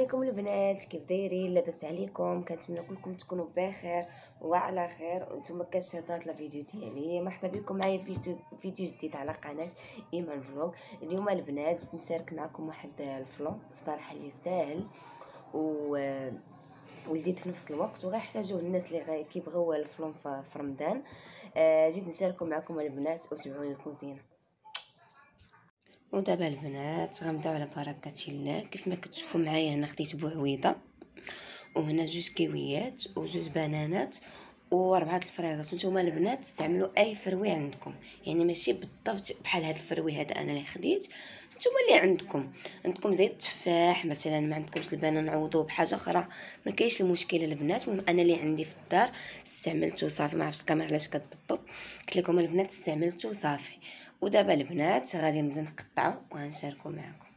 عليكم البنات كيف دايرين؟ لاباس عليكم كنتمنى كلكم تكونوا بخير وعلى خير. وأنتم كتشاهدوا هذا الفيديو ديالي. مرحبا بكم معايا في فيديو جديد على قناة إيمان فلوغ. اليوم البنات جيت نشارك معكم واحد ال flan الصراحه اللي يستاهل. و ولذيذ في نفس الوقت وغيحتاجوه الناس اللي كيبغيو ال flan في رمضان. آه جيت نشاركو معكم البنات وتبعوني الكوزينه ودابا البنات غنبداو على بركة الله كيف ما كتشوفوا معايا هنا خديت بوعويضه وهنا جوج كيويات وجوج بنانات وأربعة الفريضات نتوما البنات استعملوا أي فروي عندكم. يعني ماشي بالضبط بحال هذا الفروي هذا أنا اللي خديت. نتوما اللي عندكم. عندكم زي التفاح مثلا ما عندكمش البنان نعوضوه بحاجة أخرى. ما كاينش المشكلة البنات المهم أنا اللي عندي في الدار استعملته صافي ما عرفتش الكاميرا علاش كتضبب قلت لكم البنات استعملته صافي. ودابا البنات غادي نبدا نقطعو وغنشاركو معكم.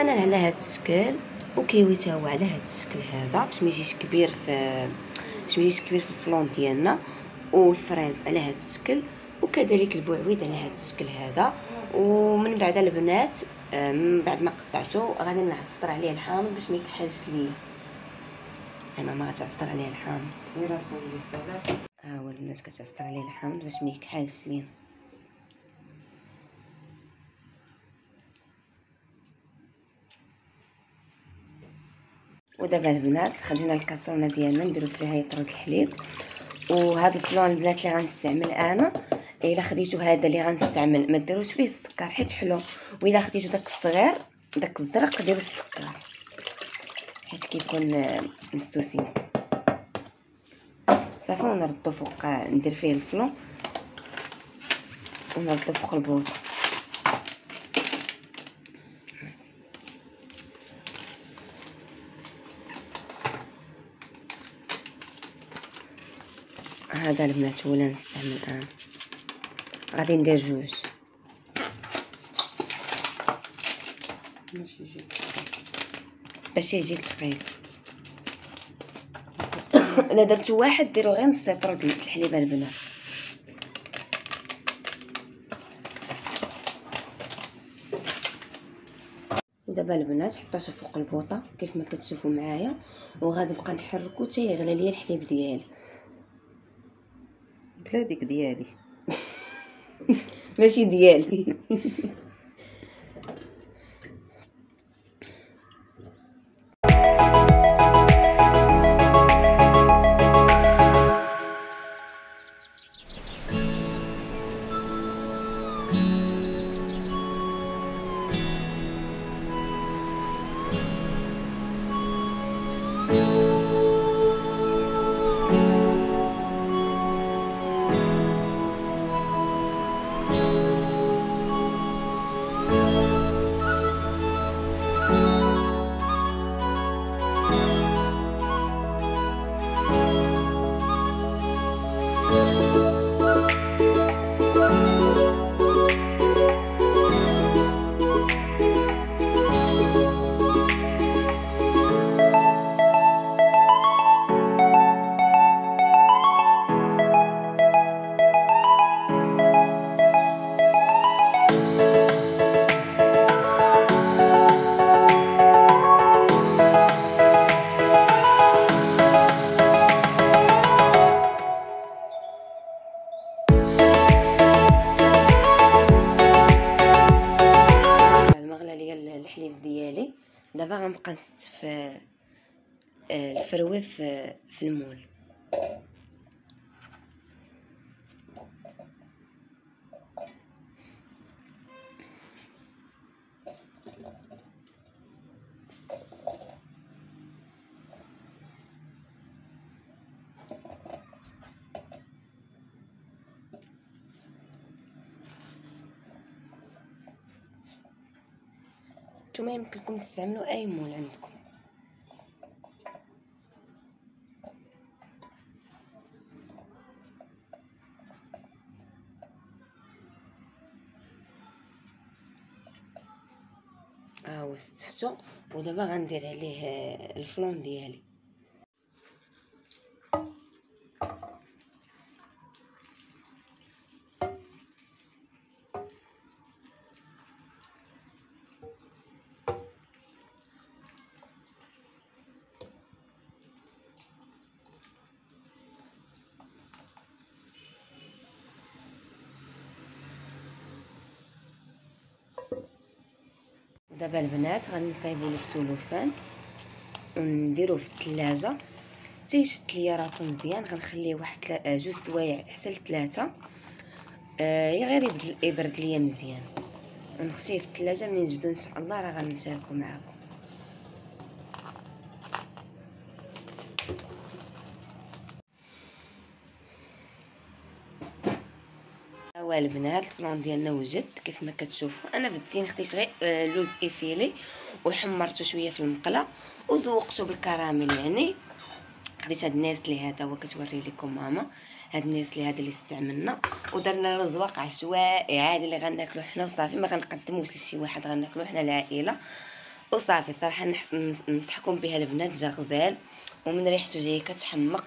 البنان على هذا الشكل وكيوي تا هو على هذا الشكل هذا. باش ما يجيش كبير في باش ما يجيش كبير في الفلون ديالنا. والفريز على هذا الشكل وكذلك البوعويد على هذا الشكل هذا. ومن بعد البنات آه، من بعد ما قطعته غادي نعصر عليه الحامض باش ما يكحلش ليا أنا ما غتعصر عليه الحامض. في رسول الله صلاة ها هو البنات كتعصر عليه الحامض باش ما يكحلش ليا ودابا البنات خدينا الكاسرونه ديالنا نديرو فيها يطرد الحليب. وهذا الفلون البنات اللي غنستعمل أنا إلا خديتو هذا اللي غنستعمل ما ديروش فيه السكر حيت حلو. وإلا خديتو داك الصغير داك الزرق ديروا السكر. حيت كيكون مسوسين صافي ونردو فوق ندير فيه الفلون ونردو فوق البوطه هذا البنات هو اللي نستعمل؟ الان غادي ندير جوج. يجي باش يجي ثقيل إلا درتو واحد ديرو غير نص لتر د الحليب البنات. ودابا البنات حطيتو فوق البوطة كيف ما كتشوفوا معايا. وغادي نبقى نحركو حتى يغلى ليا الحليب ديالي. بلا ديك ديالي. ماشي ديالي. غنبقى نستف آه، الفروة في في المول. نتوما يمكن لكم تستعملوا أي مول عندكم. ها هو استفتو ودابا غندير عليه آه، الفلون ديالي. دابا البنات غنصايبوا له السلوفان ونديروه في الثلاجه تيشد ليا راسو مزيان غنخليه واحد آه، جوج سوايع حتى لثلاثه آه غير يبرد ليا مزيان. ونخشيه في الثلاجه منين نجبدو إن شاء الله راه غنشاركو معاكم. هو البنات الفلان ديالنا وجد كيف ما كتشوفوا أنا في الزين خديت غير آه، لوز إيفيلي وحمرته شوية في المقلة وزوقته بالكراميل يعني. خديت هاد الناسلي هذا هو كتوري لكم ماما هاد الناسلي هذا اللي استعملنا ودرنا له زواق عشوائي عادي اللي غناكلو حنا وصافي ما غنقدموش لشي واحد غناكلو حنا العائلة. وصافي صراحة نحس ننصحكم بها البنات جا غزال ومن ريحته جاية كتحمق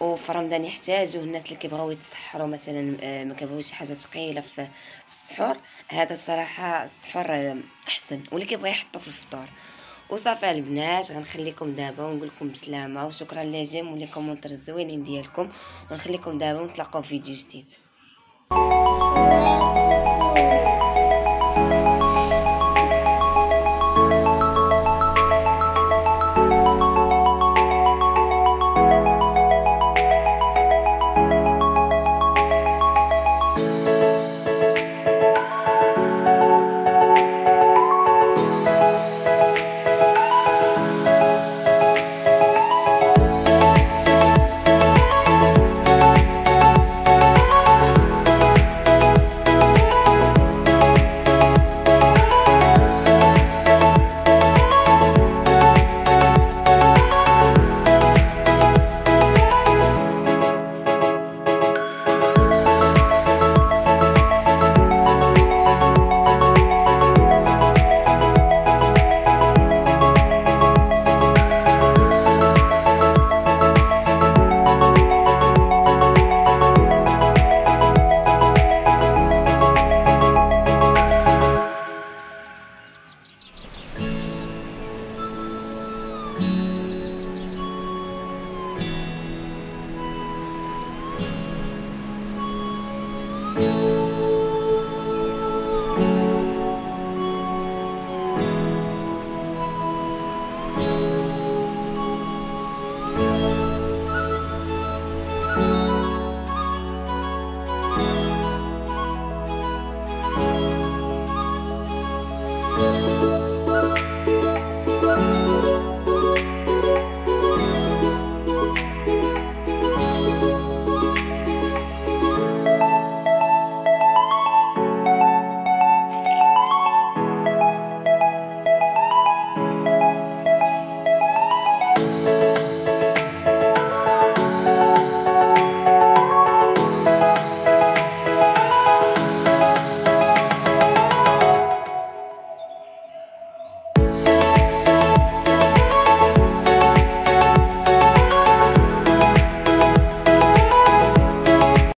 وفي رمضان يحتاجوه الناس اللي كيبغيو يتسحروا مثلا آه، ما شي حاجة ثقيله في السحور هذا الصراحه السحور آه، أحسن واللي كيبغي يحطو في الفطور. وصافي البنات غنخليكم دابا ونقول لكم بسلامة وشكرا les j'aime و les commentaires الزوينين ديالكم. ونخليكم دابا ونتلاقاو في فيديو جديد.